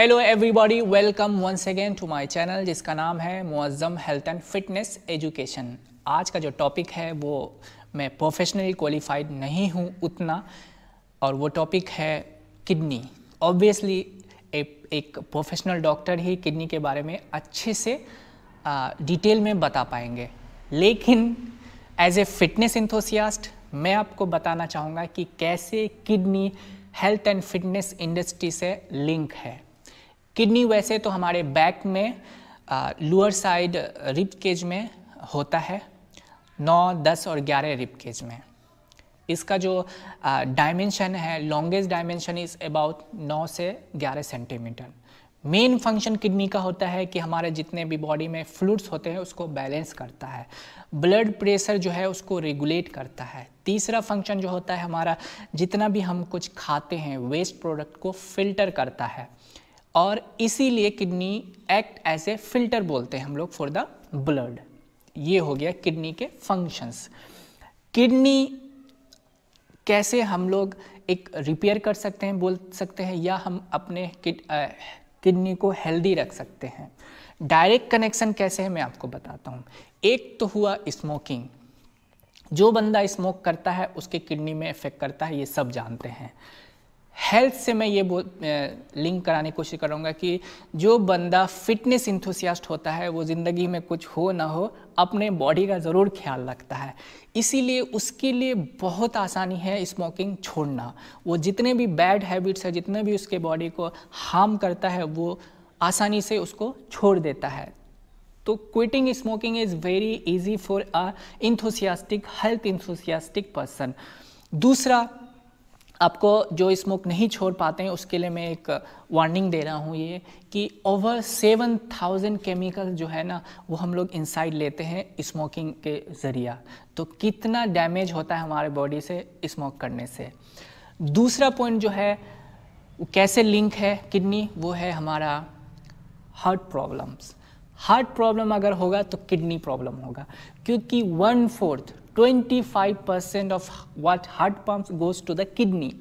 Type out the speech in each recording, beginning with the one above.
Hello everybody welcome once again to my channel जिसका नाम है Muazzam health and fitness education. आज का जो टॉपिक है, वो मैं प्रोफेशनली क्वालिफाइड नहीं हूँ उतना, और वो टॉपिक है किडनी। ऑब्वियसली एक प्रोफेशनल डॉक्टर ही किडनी के बारे में अच्छे से डिटेल में बता पाएँगे। लेकिन एज ए फिटनेस इंथोसियास्ट मैं आपको बताना चाहूँगा कि कैसे kidney health and fitness industry से लिंक है। किडनी वैसे तो हमारे बैक में लोअर साइड रिप केज में होता है, नौ, दस और ग्यारह रिप केज में। इसका जो डायमेंशन है लॉन्गेस्ट डायमेंशन इज़ अबाउट नौ से ग्यारह सेंटीमीटर मेन फ़ंक्शन किडनी का होता है कि हमारे जितने भी बॉडी में फ्लूड्स होते हैं, उसको बैलेंस करता है। ब्लड प्रेशर जो है, उसको रेगुलेट करता है। तीसरा फ़ंक्शन जो होता है हमारा, जितना भी हम कुछ खाते हैं वेस्ट प्रोडक्ट को फ़िल्टर करता है। और इसीलिए kidney act as a filter बोलते हैं हम लोग फॉर द ब्लड ये हो गया किडनी के फ़ंक्शंस किडनी कैसे हम लोग एक रिपेयर कर सकते हैं बोल सकते हैं या हम अपने किड, किडनी को हेल्दी रख सकते हैं? डायरेक्ट कनेक्शन कैसे है मैं आपको बताता हूँ. एक तो हुआ स्मोकिंग जो बंदा स्मोक करता है उसके किडनी में इफ़ेक्ट करता है ये सब जानते हैं. हेल्थ से मैं ये लिंक कराने की कोशिश करूँगा कि जो बंदा फिटनेस इंथोसियास्ट होता है, वो ज़िंदगी में कुछ हो ना हो, अपने बॉडी का ज़रूर ख्याल रखता है। इसीलिए उसके लिए बहुत आसानी है स्मोकिंग छोड़ना। वो जितने भी बैड हैबिट्स है, जितने भी उसके बॉडी को हार्म करता है, वो आसानी से उसको छोड़ देता है। तो quitting smoking is very easy for a enthusiastic health enthusiastic person दूसरा आपको जो स्मोक नहीं छोड़ पाते हैं, उसके लिए मैं एक वार्निंग दे रहा हूँ ये कि ओवर सेवन थाउज़ेंड केमिकल जो है ना, वो हम लोग इनसाइड लेते हैं स्मोकिंग के ज़रिया। तो कितना डैमेज होता है हमारे बॉडी से स्मोक करने से। दूसरा पॉइंट जो है, वो कैसे लिंक है किडनी, वो है हमारा हार्ट प्रॉब्लम्स हार्ट प्रॉब्लम अगर होगा तो किडनी प्रॉब्लम होगा, क्योंकि one fourth 25 percent of what heart pump goes to the kidney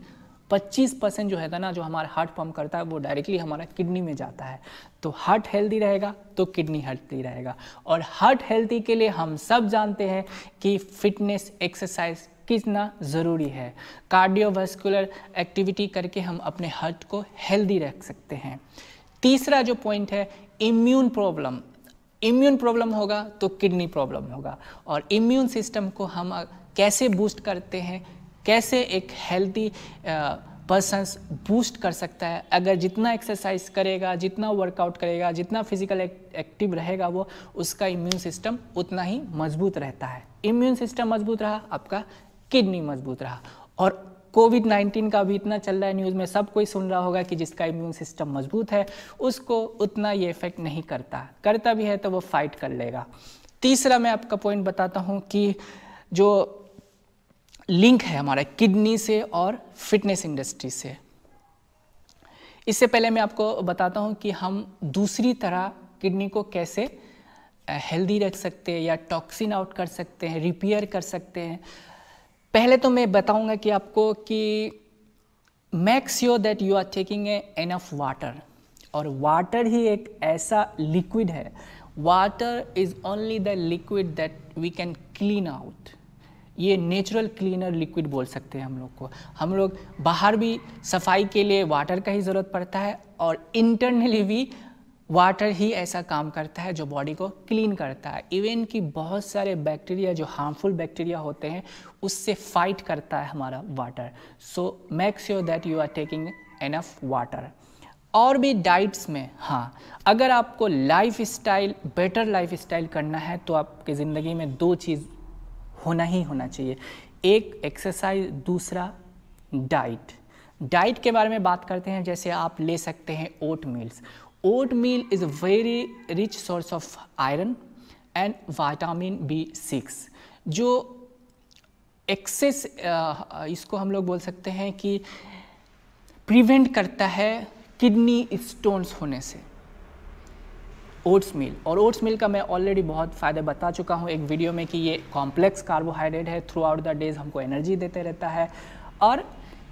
25 percent जो है ना, जो हमारा हार्ट पंप करता है, वो डायरेक्टली हमारा किडनी में जाता है। तो हार्ट हेल्दी रहेगा तो किडनी हेल्दी रहेगा। और हार्ट हेल्दी के लिए हम सब जानते हैं कि फिटनेस एक्सरसाइज कितना ज़रूरी है। कार्डियोवास्कुलर एक्टिविटी करके हम अपने हार्ट को हेल्दी रख सकते हैं। तीसरा जो पॉइंट है इम्यून प्रॉब्लम इम्यून प्रॉब्लम होगा तो किडनी प्रॉब्लम होगा। और इम्यून सिस्टम को हम कैसे बूस्ट करते हैं, कैसे एक हेल्दी पर्सनस बूस्ट कर सकता है, अगर जितना एक्सरसाइज करेगा, जितना वर्कआउट करेगा, जितना फ़िज़िकल एक्टिव रहेगा वो, उसका इम्यून सिस्टम उतना ही मज़बूत रहता है। इम्यून सिस्टम मज़बूत रहा, आपका किडनी मज़बूत रहा। और कोविड 19 का भी इतना चल रहा है, न्यूज़ में सब कोई सुन रहा होगा कि जिसका इम्यून सिस्टम मज़बूत है, उसको उतना ये इफ़ेक्ट नहीं करता। करता भी है तो वो फाइट कर लेगा। तीसरा मैं आपका पॉइंट बताता हूँ कि जो लिंक है हमारा किडनी से और फिटनेस इंडस्ट्री से। इससे पहले मैं आपको बताता हूँ कि हम दूसरी तरह किडनी को कैसे हेल्दी रख सकते हैं या टॉक्सिन आउट कर सकते हैं रिपेयर कर सकते हैं। पहले तो मैं बताऊँगा कि आपको कि make sure that you are taking a enough water और वाटर ही एक ऐसा लिक्विड है। Water is only the liquid that we can clean out ये नेचुरल क्लीनर लिक्विड बोल सकते हैं हम लोग को। हम लोग बाहर भी सफ़ाई के लिए वाटर का ही ज़रूरत पड़ता है और इंटरनली भी वाटर ही ऐसा काम करता है जो बॉडी को क्लीन करता है। इवन कि बहुत सारे बैक्टीरिया जो हार्मफुल बैक्टीरिया होते हैं, उससे फाइट करता है हमारा water so make sure that you are taking enough water और भी डाइट्स में हाँ अगर आपको life style better life style करना है तो आपकी ज़िंदगी में दो चीज़ होना ही होना चाहिए। एक एक्सरसाइज दूसरा डाइट डाइट के बारे में बात करते हैं, जैसे आप ले सकते हैं oat meals is a very rich source of iron and vitamin B six जो एक्सेस इसको हम लोग बोल सकते हैं कि प्रिवेंट करता है किडनी स्टोन्स होने से। ओट्स मिल और ओट्स मिल का मैं ऑलरेडी बहुत फ़ायदे बता चुका हूँ एक वीडियो में कि ये कॉम्प्लेक्स कार्बोहाइड्रेट है। थ्रू आउट द डेज़ हमको एनर्जी देते रहता है। और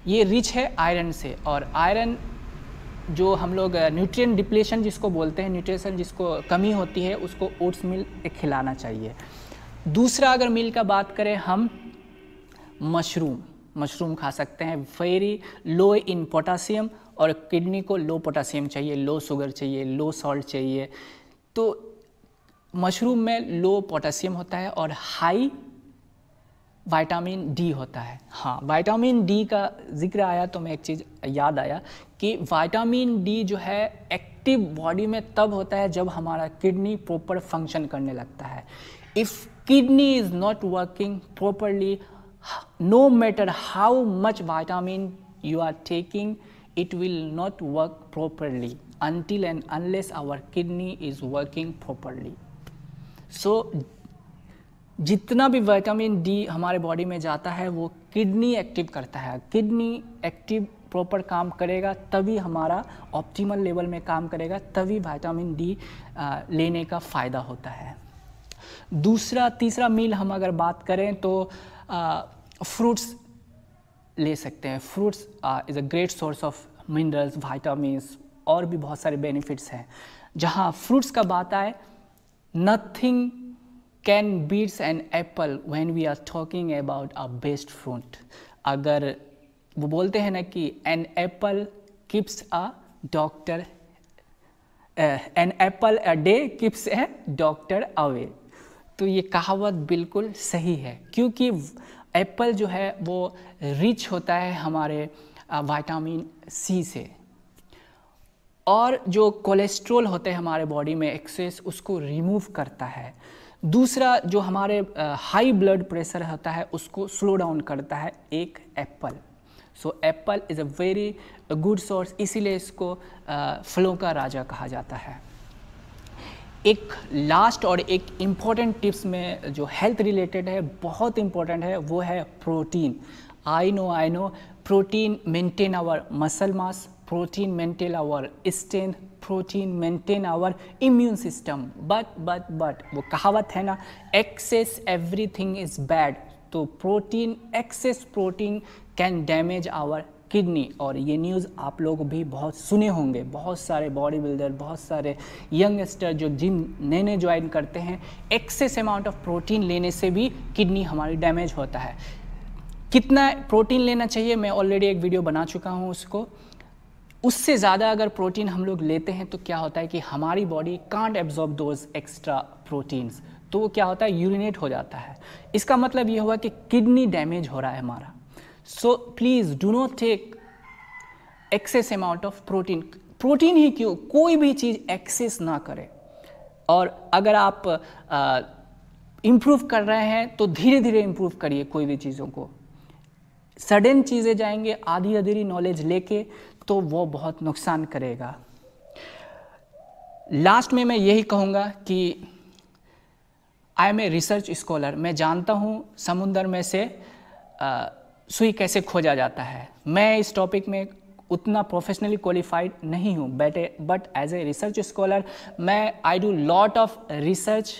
ये रिच है आयरन से। और आयरन जो हम लोग न्यूट्रिएंट डिप्लेशन जिसको बोलते हैं न्यूट्रिशन जिसको कमी होती है, उसको ओट्स मिल खिलाना चाहिए। दूसरा अगर मिल का बात करें, हम मशरूम मशरूम खा सकते हैं। वेरी लो इन पोटासियम और किडनी को लो पोटासियम चाहिए लो शुगर चाहिए लो सॉल्ट चाहिए। तो मशरूम में लो पोटासियम होता है और हाई विटामिन डी होता है। हाँ विटामिन डी का ज़िक्र आया तो मैं एक चीज़ याद आया कि विटामिन डी जो है एक्टिव बॉडी में तब होता है जब हमारा किडनी प्रॉपर फ़ंक्शन करने लगता है। If kidney is not working properly no matter how much vitamin you are taking it will not work properly until and unless our kidney is working properly so जितना भी vitamin D हमारे body में जाता है, वो kidney active करता है। Kidney active, proper काम करेगा, तभी हमारा ऑप्टिमल लेवल में काम करेगा, तभी विटामिन डी लेने का फ़ायदा होता है। दूसरा, तीसरा मील हम अगर बात करें तो फ्रूट्स ले सकते हैं। Fruits is a great source of minerals vitamins और भी बहुत सारे बेनिफिट्स हैं। जहाँ फ्रूट्स का बात आए nothing can beats an apple when we are talking about a best fruit अगर वो बोलते हैं ना कि an apple keeps a doctor an apple a day keeps a doctor away तो ये कहावत बिल्कुल सही है, क्योंकि एप्पल जो है वो रिच होता है हमारे विटामिन सी से। और जो कोलेस्ट्रॉल होते हैं हमारे बॉडी में एक्सेस उसको रिमूव करता है। दूसरा जो हमारे हाई ब्लड प्रेशर होता है, उसको स्लो डाउन करता है एक apple so apple is a very good source इसीलिए इसको फलों का राजा कहा जाता है. एक लास्ट और एक इंपॉर्टेंट टिप्स में जो हेल्थ रिलेटेड है, बहुत इंपॉर्टेंट है, वो है protein I know I know protein maintain our muscle mass protein maintain our strength protein maintain our immune system but but but वो कहावत है ना एक्सेस एवरीथिंग इज़ बैड तो protein excess protein can damage our kidney और ये news आप लोग भी बहुत सुने होंगे। बहुत सारे बॉडी बिल्डर बहुत सारे यंगस्टर जो जिम नए नए ज्वाइन करते हैं एक्सेस अमाउंट ऑफ़ प्रोटीन लेने से भी किडनी हमारी डैमेज होता है। कितना प्रोटीन लेना चाहिए? मैं ऑलरेडी एक वीडियो बना चुका हूँ उसको। उससे ज़्यादा अगर प्रोटीन हम लोग लेते हैं तो क्या होता है कि हमारी body can't absorb those extra proteins. तो वो क्या होता है? यूरिनेट हो जाता है। इसका मतलब ये हुआ कि किडनी डैमेज हो रहा है हमारा। So please do not take excess amount of protein protein ही क्यों? कोई भी चीज़ एक्सेस ना करें। और अगर आप इम्प्रूव कर रहे हैं तो धीरे धीरे इम्प्रूव करिए कोई भी चीज़ों को। सडन चीज़ें जाएँगे आधी अधूरी नॉलेज लेके तो वो बहुत नुकसान करेगा। लास्ट में मैं यही कहूँगा कि I am a research scholar मैं जानता हूँ समुंदर में से आ, सुई कैसे खोजा जाता है। मैं इस टॉपिक में उतना प्रोफेशनली क्वालिफाइड नहीं हूँ but but as a research scholar मैं I do lot of research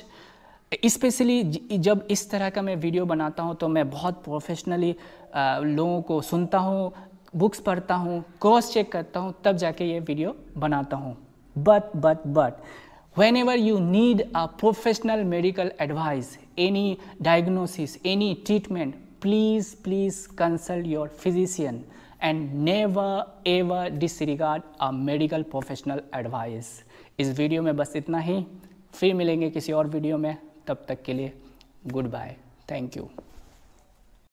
specially जब इस तरह का मैं वीडियो बनाता हूँ तो मैं बहुत प्रोफेशनली लोगों को सुनता हूँ बुक्स पढ़ता हूँ क्रॉस चेक करता हूँ, तब जाके ये वीडियो बनाता हूँ। But but but whenever you need a professional medical advice any diagnosis any treatment please please consult your physician and never, ever disregard a medical professional advice. इस वीडियो में बस इतना ही। फिर मिलेंगे किसी और वीडियो में। तब तक के लिए गुड बाय थैंक यू